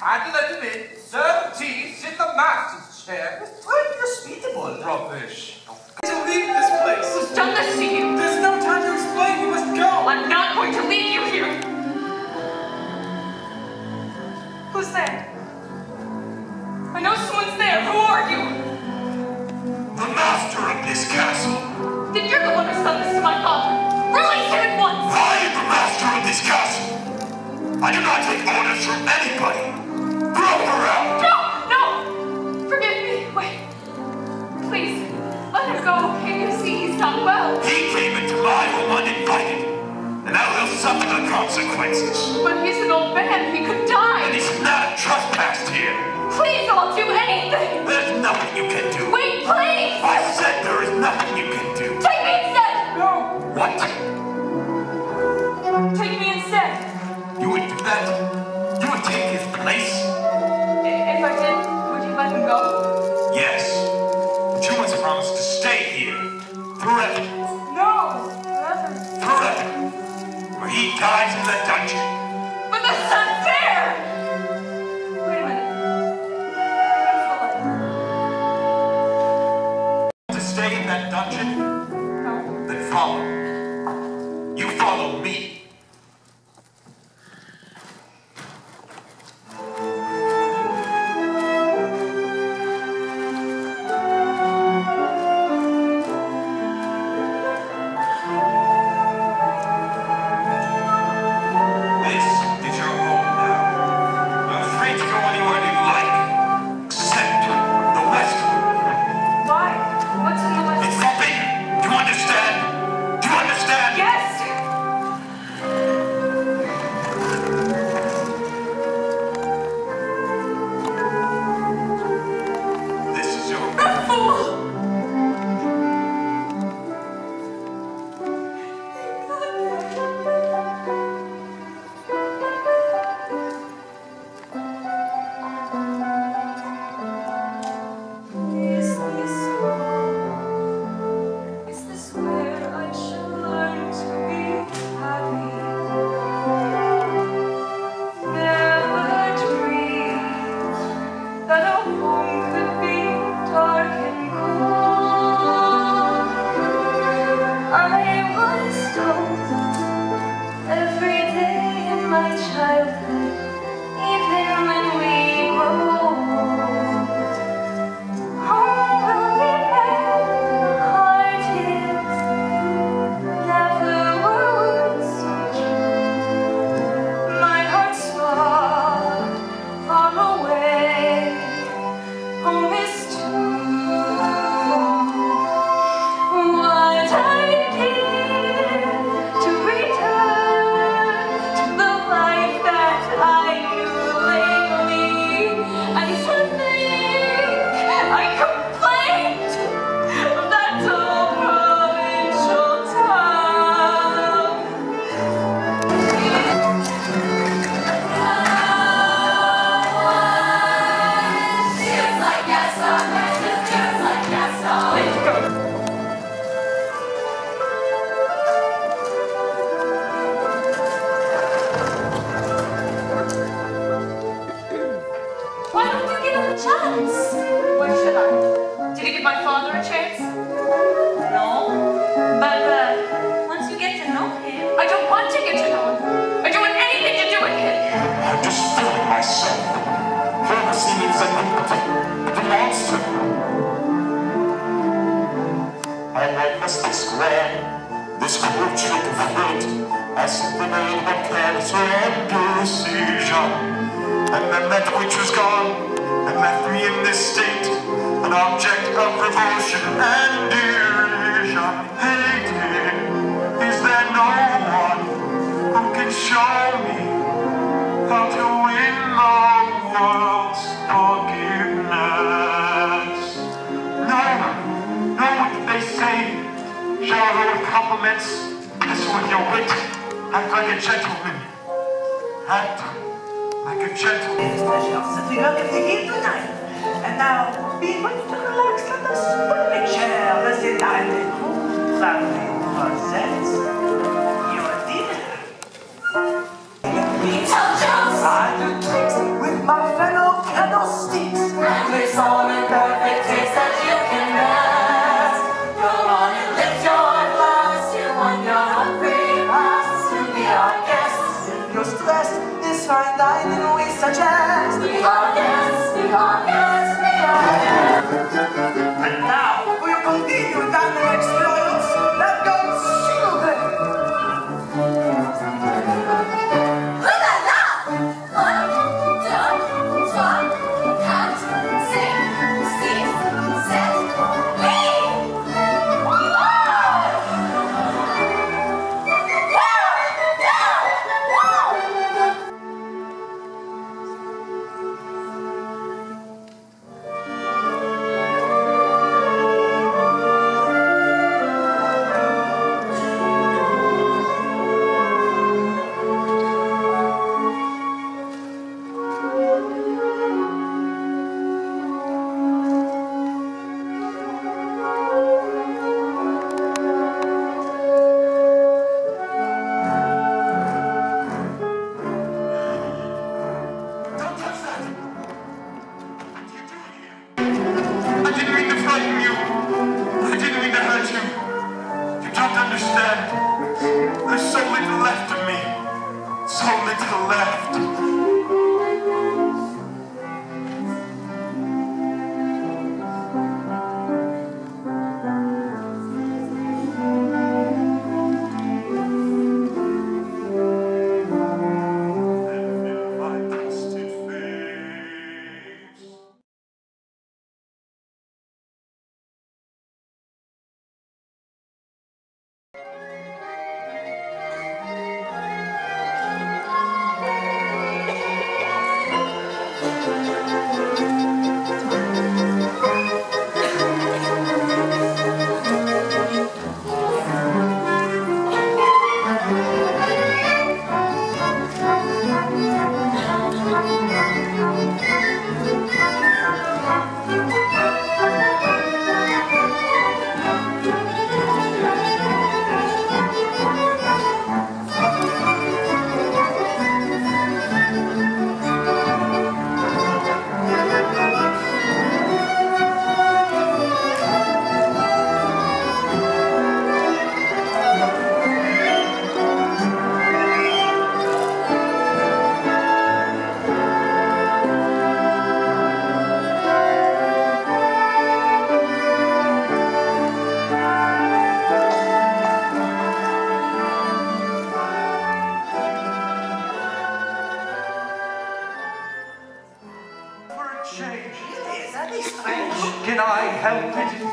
Handle a bit, serve tea, sit the master's chair. It's quite disputable. Rubbish. To leave this place. Who's done this to you? There's no time to explain. You must go. I'm not going to leave you here. Who's there? I know someone's there. Who are you? The master of this castle. Then you're the one who's done this. Not well. He came into my home uninvited, and now he'll suffer the consequences. But he's an old man. He could die. And die. he's not trespassed here. Please, I'll do anything. There's nothing you can do. Wait, please. I said there is nothing you can do. Take me instead. No. What? Take me instead. You would do that? You would take his place? If I did, would you let him go? Forever, No. Never. forever. Where he dies in the dungeon. Him, I don't want to to know him. Don't want anything to do with him. I'm just feeling myself. Fantasy means the, the, the monster. I witnessed this grand, this cruel trick of fate. I simply made one careless decision. And then that which was gone, and left me in this state, an object of revulsion and derision. Hated, act like a gentleman. Act like a gentleman. Pleasure sitting up in the heat tonight. And now, be able to relax on the swimming chair as in dining room, family presents your dinner. Tell Jones. I do tricks with my fellow candlesticks. And it's all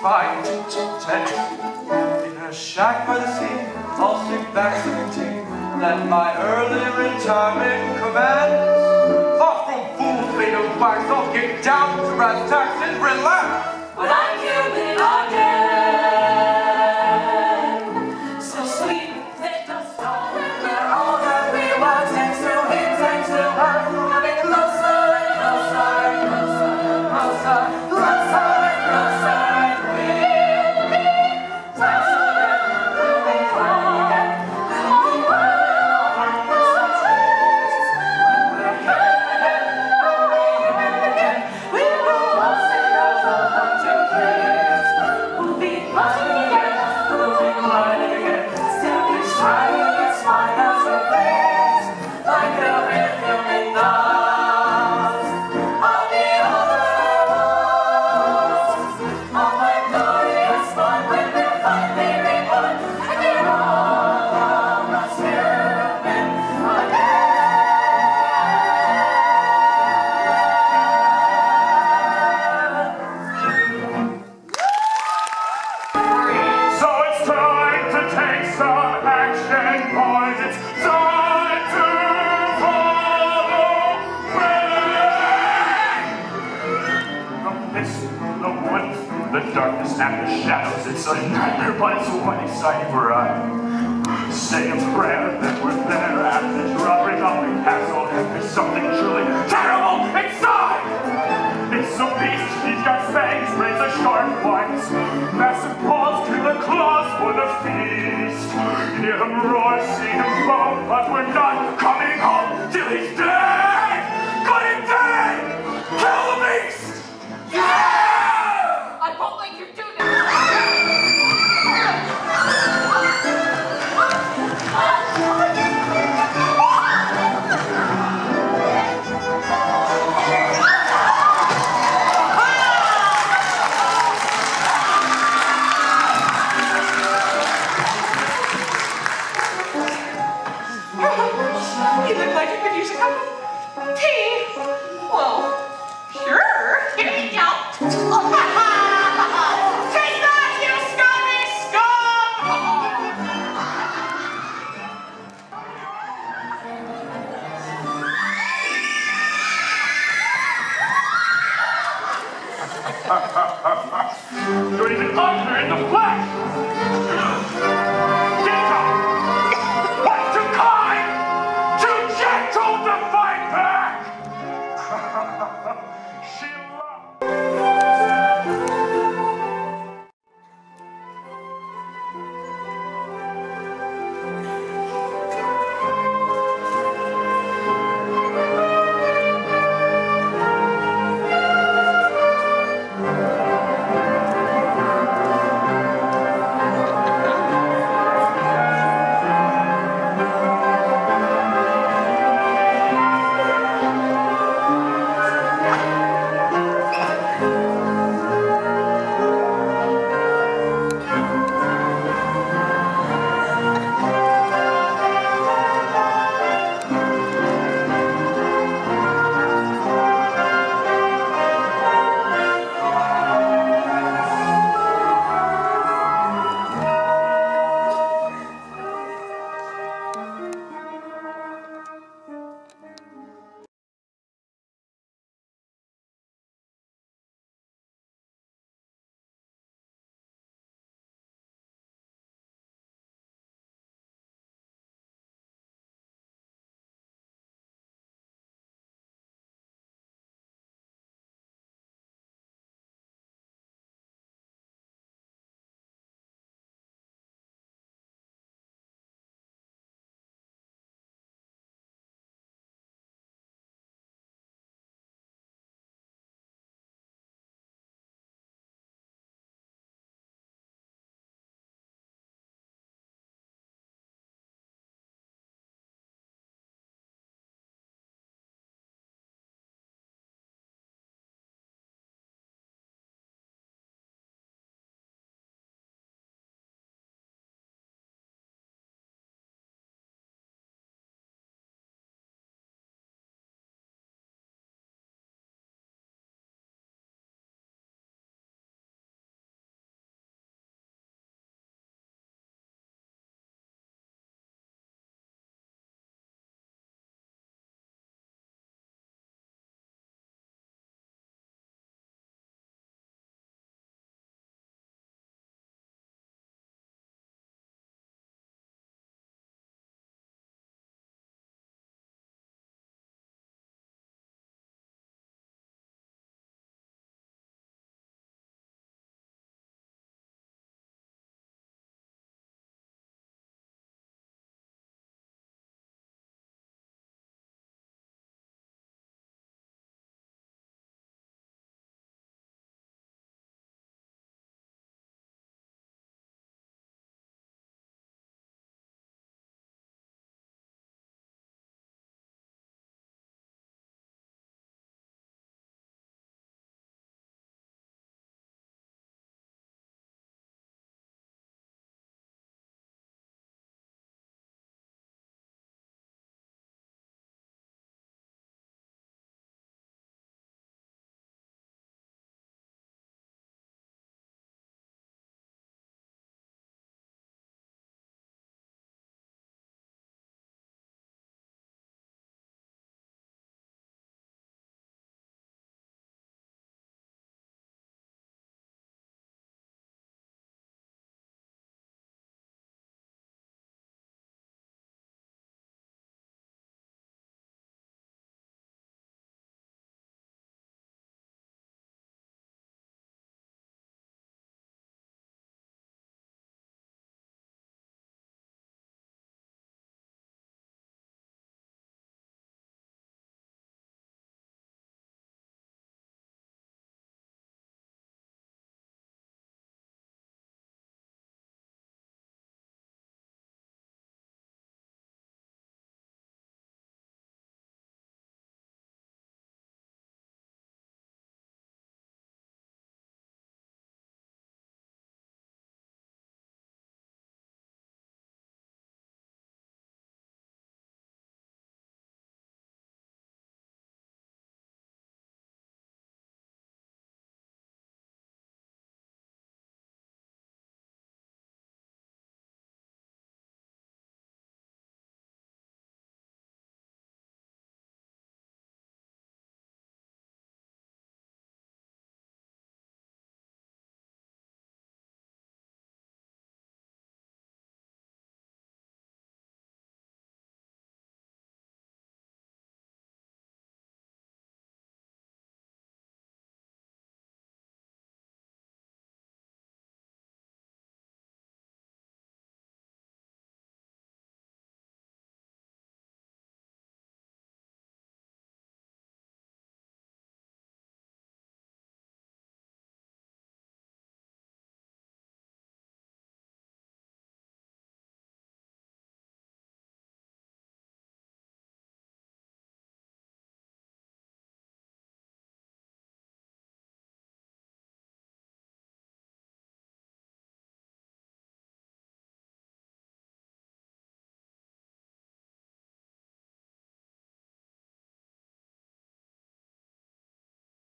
I tend in a shack by the sea? I'll sit back tea, let my early retirement commence. Far from fools made of wax, I'll get down to brass tacks and relax. Darkness and the shadows. It's a nightmare, but it's one exciting ride. Say a prayer that we're there at this robbery of the castle. There's something truly terrible inside. It's a beast, he's got fangs, razor a sharp ones, massive paws, killer claws for the feast. Hear him roar, see him foam, but we're not coming home till he's dead.